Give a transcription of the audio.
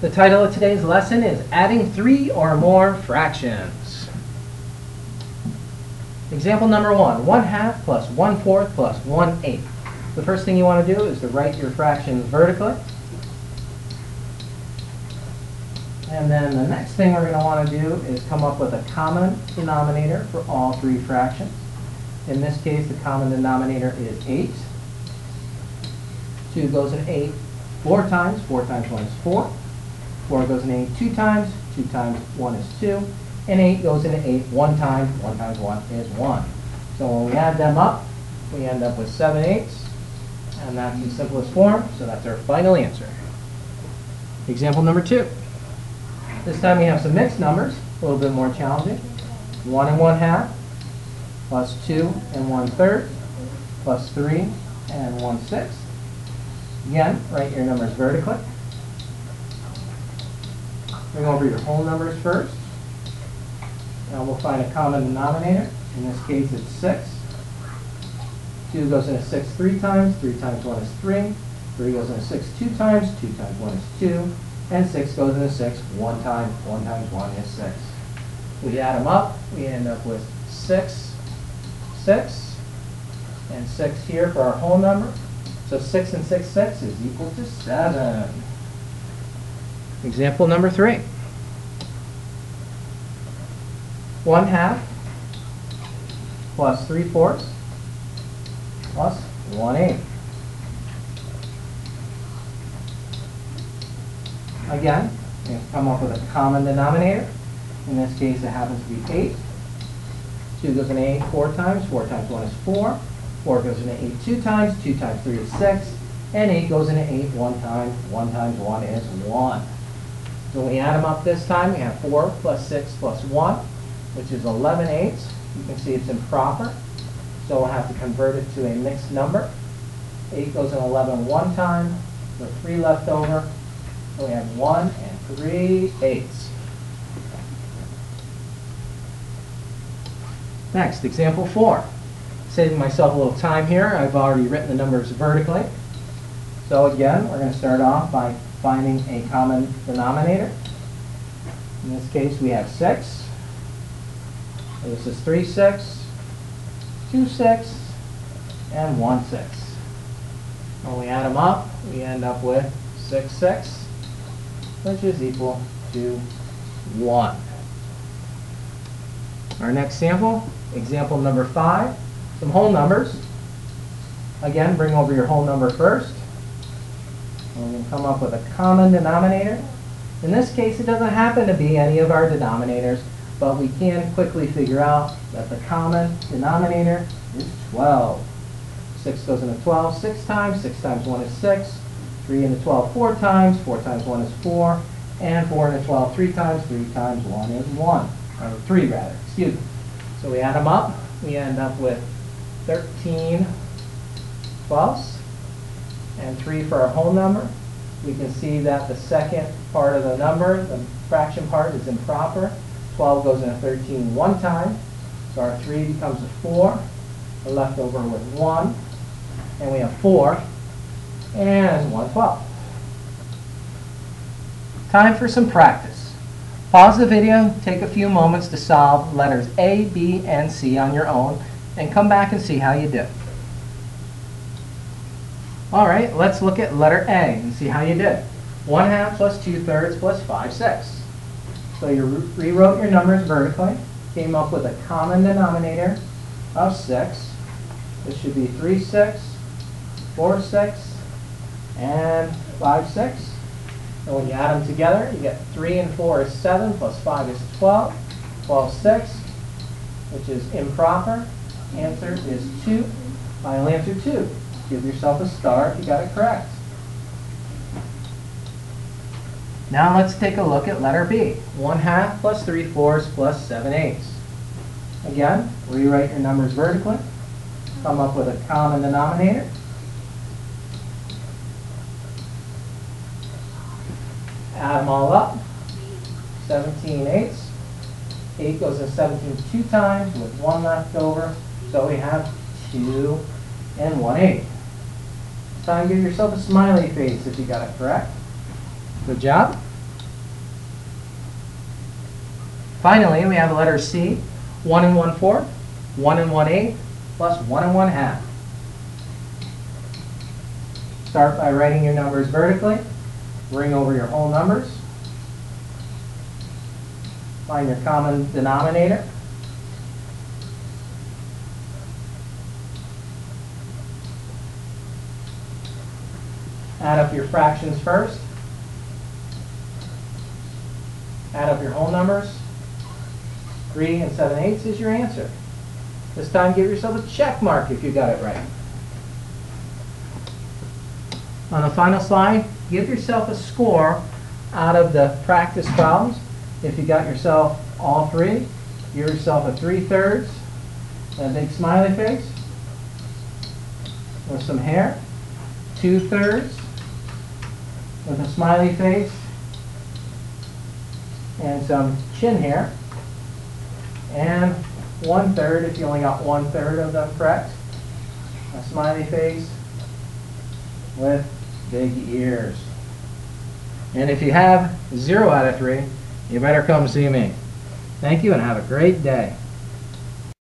The title of today's lesson is Adding Three or More Fractions. Example number one, 1 half plus 1 fourth plus 1 eighth. The first thing you want to do is to write your fractions vertically. And then the next thing we're going to want to do is come up with a common denominator for all three fractions. In this case, the common denominator is 8. 2 goes in 8 four times. 4 times 1 is 4. 4 goes in 8 two times. 2 times 1 is 2. And 8 goes into 8 one time. 1 times 1 is 1. So when we add them up, we end up with 7 eighths. And that's the simplest form, so that's our final answer. Example number 2. This time we have some mixed numbers, a little bit more challenging. 1 and 1 half, plus 2 and 1 third, plus 3 and 1 sixth. Again, write your numbers vertically. Bring over your whole numbers first. Now we'll find a common denominator. In this case, it's 6. 2 goes into 6 three times. 3 times 1 is 3. 3 goes into 6 two times. 2 times 1 is 2. And 6 goes into 6 one time. 1 times 1 is 6. We add them up. We end up with 6, 6, and 6 here for our whole number. So 6 and 6, 6 is equal to 7. Example number 3. 1 half plus 3 fourths plus 1 eighth. Again, we come up with a common denominator. In this case, it happens to be 8. 2 goes in 8 four times. 4 times 1 is 4. 4 goes into 8 two times. 2 times 3 is 6. And 8 goes into 8 one time. 1 times 1 is 1. So we add them up this time, we have 4 plus 6 plus 1, which is 11 eighths. You can see it's improper. So we'll have to convert it to a mixed number. 8 goes in 11 one time. With 3 left over. So we have 1 and 3 eighths. Next, example 4. Saving myself a little time here, I've already written the numbers vertically. So again, we're going to start off by finding a common denominator. In this case, we have 6. This is 3 6, 2 6, and 1 6. When we add them up, we end up with 6 6, which is equal to 1. Our next sample, example number 5, some whole numbers. Again, bring over your whole number first. And we'll come up with a common denominator. In this case, it doesn't happen to be any of our denominators, but we can quickly figure out that the common denominator is 12. 6 goes into 12 six times. 6 times 1 is 6. 3 into 12 four times. 4 times 1 is 4. And 4 into 12 three times. 3 times 1 is 1. Or 3 rather, excuse me. So we add them up. We end up with 13 twelfths and 3 for our whole number. We can see that the second part of the number, the fraction part, is improper. 12 goes into 13 one time. So our 3 becomes a 4. We're left over with 1. And we have 4 and 1 12. Time for some practice. Pause the video, take a few moments to solve letters A, B, and C on your own, and come back and see how you did. All right, let's look at letter A and see how you did. 1 half plus 2 thirds plus 5 sixths. So you re rewrote your numbers vertically, came up with a common denominator of 6. This should be 3 6, 4 6, and 5 6. And when you add them together, you get 3 and 4 is 7, plus 5 is 12. 12 6, which is improper. Answer is 2. Final answer 2. Give yourself a star if you got it correct. Now let's take a look at letter B. 1 half plus 3 fourths plus 7 eighths. Again, rewrite your numbers vertically. Come up with a common denominator. Add them all up. 17 eighths. 8 goes in 17 two times with 1 left over. So we have 2 and 1 eighth. Tom, give yourself a smiley face if you got it correct. Good job. Finally, we have letter C, 1 and 1 4, 1 and 1 8, plus 1 and 1 half. Start by writing your numbers vertically. Bring over your whole numbers. Find your common denominator. Add up your fractions first. Add up your whole numbers. 3 and 7 eighths is your answer. This time give yourself a check mark if you got it right. On the final slide, give yourself a score out of the practice problems. If you got yourself all three, give yourself a 3 thirds, and a big smiley face, with some hair, 2 thirds, with a smiley face, and some chin hair, and one third if you only got one third of them correct. A smiley face with big ears. And if you have zero out of three, you better come see me. Thank you and have a great day.